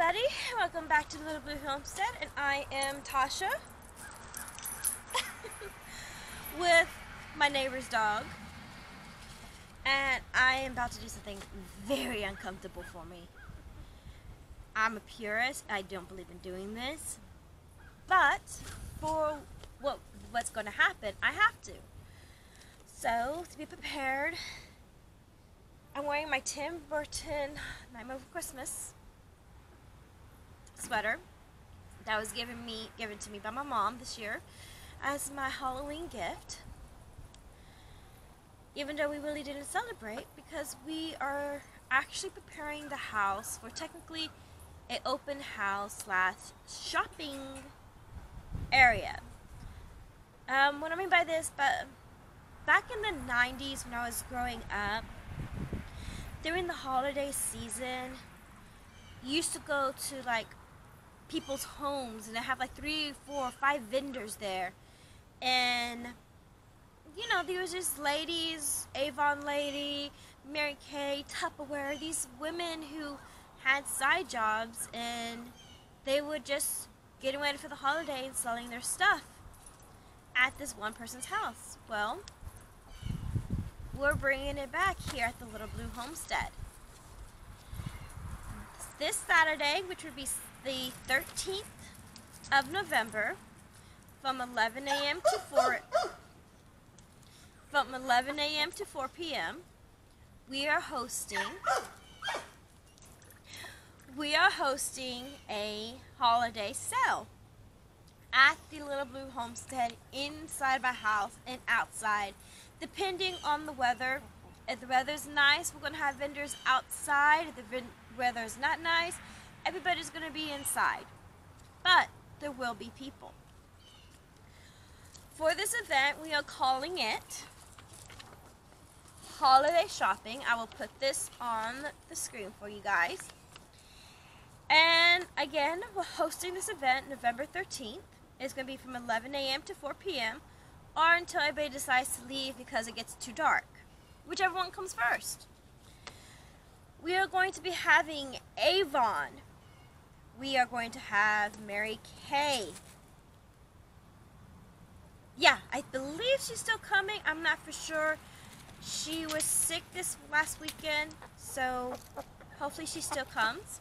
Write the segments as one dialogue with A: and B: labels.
A: everybody. Welcome back to the Little Blue Homestead, and I am Tasha with my neighbor's dog. And I am about to do something very uncomfortable for me. I'm a purist. I don't believe in doing this. But for what what's going to happen, I have to. So, to be prepared, I'm wearing my Tim Burton Nightmare Before Christmas sweater that was given me given to me by my mom this year as my Halloween gift. Even though we really didn't celebrate because we are actually preparing the house for technically an open house slash shopping area. Um, what I mean by this, but back in the 90s when I was growing up, during the holiday season, used to go to like people's homes and they have like three, four, five vendors there. And you know, there was just ladies, Avon lady, Mary Kay, Tupperware, these women who had side jobs and they would just getting ready for the holiday and selling their stuff at this one person's house. Well, we're bringing it back here at the Little Blue Homestead. This Saturday, which would be the 13th of November, from 11 a.m. to 4 from 11 a.m. to 4 p.m. We are hosting we are hosting a holiday sale at the Little Blue Homestead inside my house and outside depending on the weather. If the weather's nice, we're going to have vendors outside. If the weather's not nice, everybody's going to be inside. But there will be people. For this event, we are calling it Holiday Shopping. I will put this on the screen for you guys. And again, we're hosting this event November 13th. It's going to be from 11 a.m. to 4 p.m or until everybody decides to leave because it gets too dark. Whichever one comes first. We are going to be having Avon. We are going to have Mary Kay. Yeah, I believe she's still coming. I'm not for sure. She was sick this last weekend, so hopefully she still comes.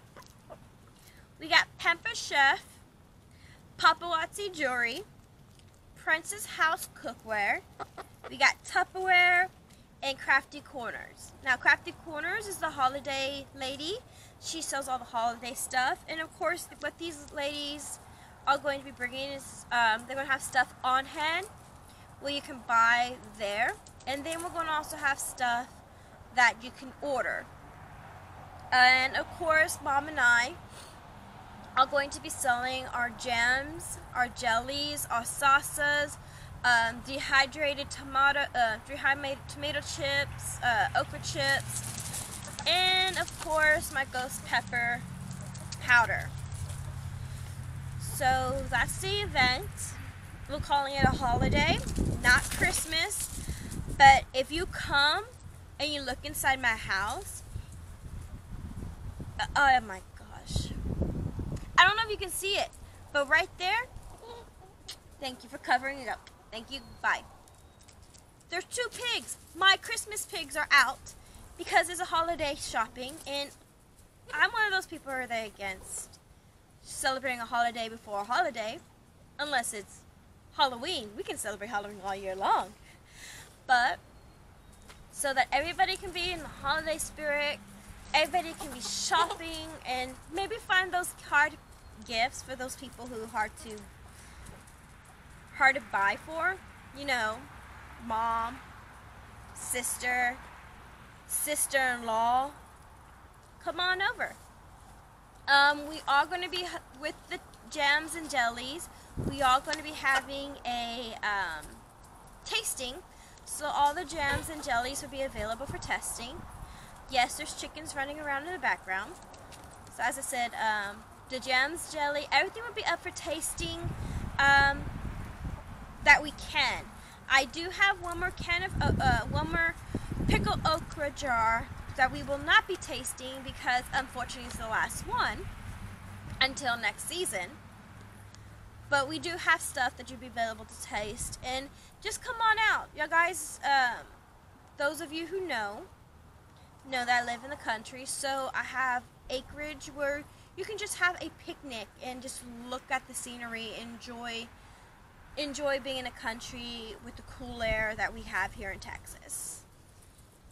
A: We got Pamper Chef, Paparazzi Jewelry, Princess House Cookware. We got Tupperware and Crafty Corners. Now, Crafty Corners is the holiday lady. She sells all the holiday stuff. And of course, what these ladies are going to be bringing is um, they're going to have stuff on hand where you can buy there. And then we're going to also have stuff that you can order. And of course, Mom and I are going to be selling our jams, our jellies, our salsas, um, dehydrated tomato, uh, dehydrated tomato chips, uh, okra chips, and of course my ghost pepper powder. So that's the event. We're calling it a holiday, not Christmas. But if you come and you look inside my house, uh, oh my gosh. I don't know if you can see it, but right there, thank you for covering it up. Thank you, bye. There's two pigs. My Christmas pigs are out because it's a holiday shopping, and I'm one of those people who are they against celebrating a holiday before a holiday, unless it's Halloween. We can celebrate Halloween all year long. But so that everybody can be in the holiday spirit, everybody can be shopping, and maybe find those hard gifts for those people who are hard to hard to buy for. You know, mom, sister, sister-in-law. Come on over. Um, we are going to be with the jams and jellies. We are going to be having a um, tasting. So all the jams and jellies will be available for testing. Yes, there's chickens running around in the background. So as I said, um, the jams, jelly, everything will be up for tasting um, that we can. I do have one more can of, uh, uh, one more pickled okra jar that we will not be tasting because unfortunately it's the last one. until next season. But we do have stuff that you'll be available to taste. And just come on out. you guys, um, those of you who know, know that I live in the country. So I have acreage where you can just have a picnic and just look at the scenery, enjoy enjoy being in a country with the cool air that we have here in Texas.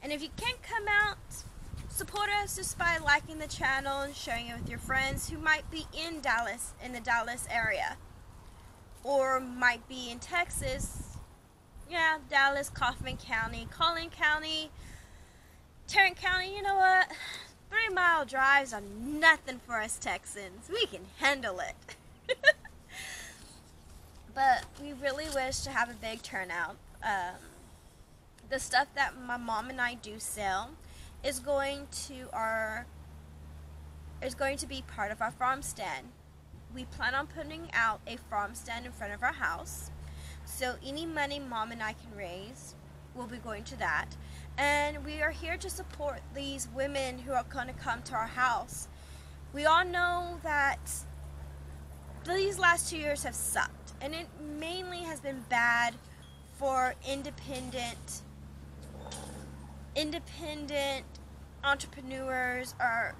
A: And if you can't come out, support us just by liking the channel and sharing it with your friends who might be in Dallas, in the Dallas area. Or might be in Texas. Yeah, Dallas, Kaufman County, Collin County, Tarrant County, you know what? Three mile drives are nothing for us Texans. We can handle it. but we really wish to have a big turnout. Um, the stuff that my mom and I do sell is going to our is going to be part of our farm stand. We plan on putting out a farm stand in front of our house. So any money mom and I can raise will be going to that. And we are here to support these women who are going to come to our house. We all know that these last two years have sucked. And it mainly has been bad for independent independent entrepreneurs or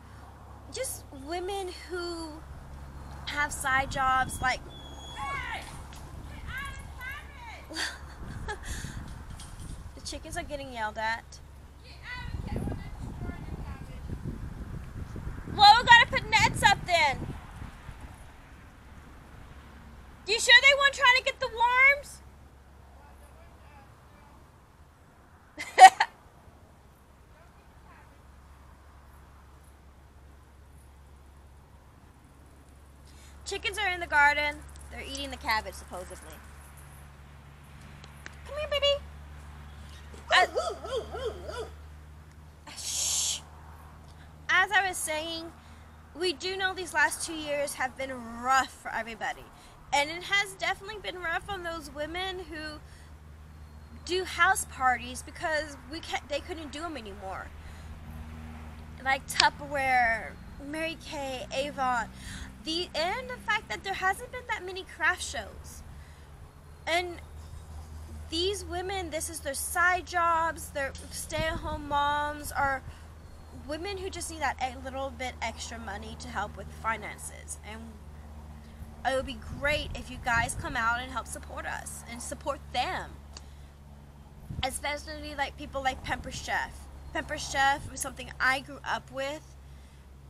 A: just women who have side jobs like the chickens are getting yelled at. Well, we gotta put nets up then. You sure they weren't trying to get the worms? Chickens are in the garden. They're eating the cabbage, supposedly. Come here, baby. As, shh. As I was saying, we do know these last two years have been rough for everybody. And it has definitely been rough on those women who do house parties because we can't, they couldn't do them anymore. Like Tupperware, Mary Kay, Avon the and the fact that there hasn't been that many craft shows. And these women, this is their side jobs, their stay-at-home moms, are women who just need that a little bit extra money to help with finances. And it would be great if you guys come out and help support us and support them. Especially like people like Pamper Chef. Pamper Chef was something I grew up with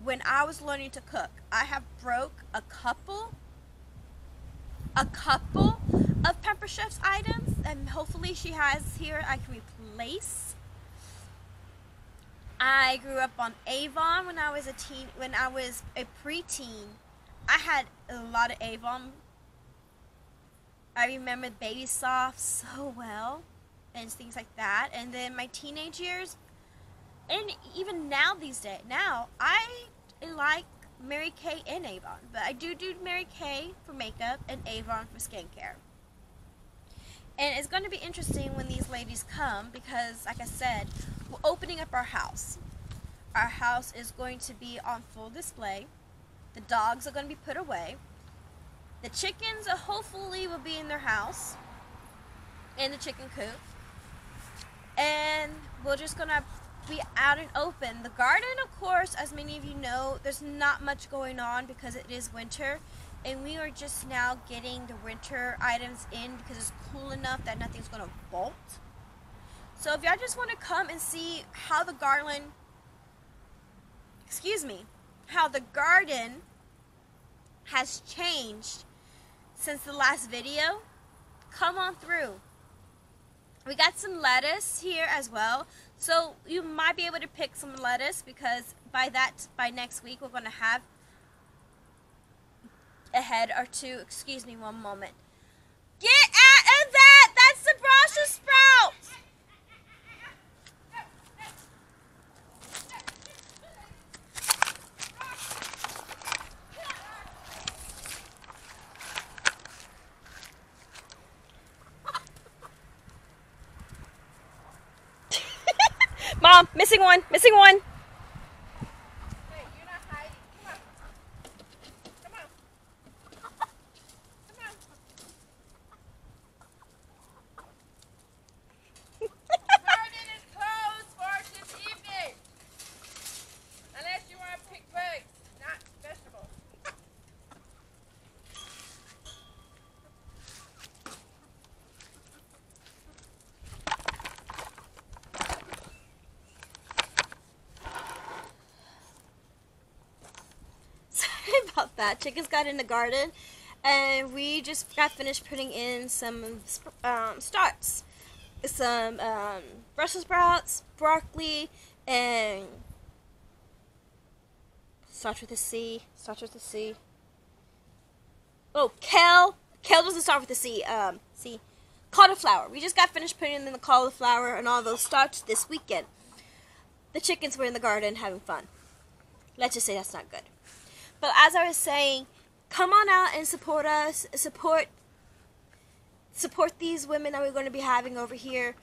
A: when I was learning to cook, I have broke a couple, a couple of Pamper Chef's items, and hopefully she has here I can replace. I grew up on Avon when I was a teen, when I was a preteen. I had a lot of Avon. I remember Baby Soft so well, and things like that. And then my teenage years, and even now these days, now I like Mary Kay and Avon, but I do do Mary Kay for makeup and Avon for skincare. And it's going to be interesting when these ladies come because, like I said, we're opening up our house. Our house is going to be on full display. The dogs are going to be put away. The chickens uh, hopefully will be in their house, in the chicken coop. And we're just going to be out and open. The garden, of course, as many of you know, there's not much going on because it is winter. And we are just now getting the winter items in because it's cool enough that nothing's going to bolt. So if y'all just want to come and see how the garland, excuse me, how the garden has changed since the last video, come on through. We got some lettuce here as well. So you might be able to pick some lettuce because by that, by next week, we're going to have a head or two. Excuse me one moment. Get out of that! That's the Brussels sprouts! Missing one, missing one.
B: Hey, you're not hiding. Come on. Come
A: that. Chickens got in the garden, and we just got finished putting in some um, starts. Some um, Brussels sprouts, broccoli, and starts with a C. Starts with a C. Oh, kale. Kale doesn't start with a C. Um, C. Cauliflower. We just got finished putting in the cauliflower and all those starts this weekend. The chickens were in the garden having fun. Let's just say that's not good. But as I was saying, come on out and support us. Support support these women that we're going to be having over here.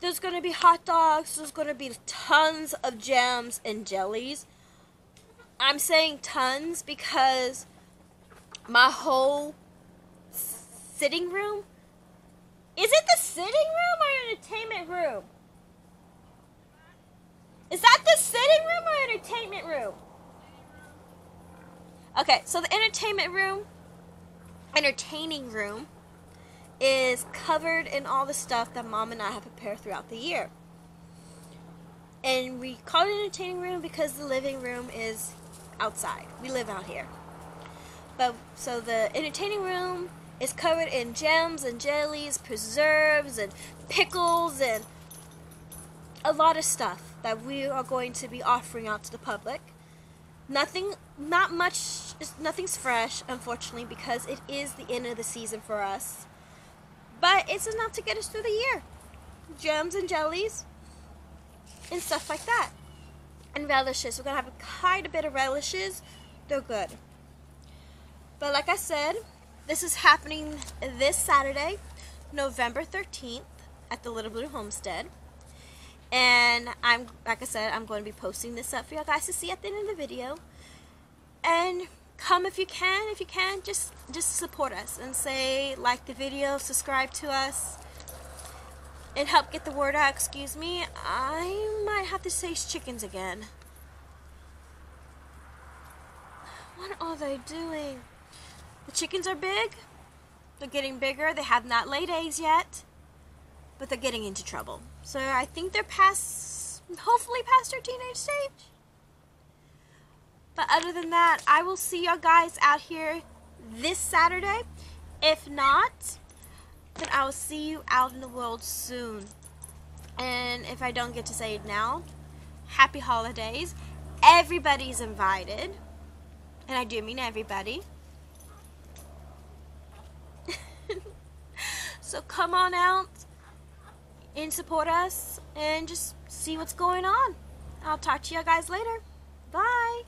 A: There's going to be hot dogs. There's going to be tons of jams and jellies. I'm saying tons because my whole sitting room is it the sitting room or entertainment room? Is that the sitting room or entertainment room? Okay, so the entertainment room, entertaining room, is covered in all the stuff that mom and I have prepared throughout the year. And we call it entertaining room because the living room is outside. We live out here. But so the entertaining room is covered in jams and jellies, preserves and pickles and a lot of stuff that we are going to be offering out to the public. Nothing, not much, nothing's fresh, unfortunately, because it is the end of the season for us. But it's enough to get us through the year. Jams and jellies and stuff like that. And relishes. We're to have quite a bit of relishes. They're good. But like I said, this is happening this Saturday, November 13th at the Little Blue Homestead. And I'm, like I said, I'm going to be posting this up for you guys to see at the end of the video. And come if you can, if you can, just, just support us and say, like the video, subscribe to us, and help get the word out. Excuse me, I might have to say chickens again. What are they doing? The chickens are big. They're getting bigger. They have not laid eggs yet but they're getting into trouble. So I think they're past, hopefully past their teenage stage. But other than that, I will see you guys out here this Saturday. If not, then I will see you out in the world soon. And if I don't get to say it now, happy holidays. Everybody's invited. And I do mean everybody. so come on out and support us and just see what's going on. I'll talk to you guys later. Bye.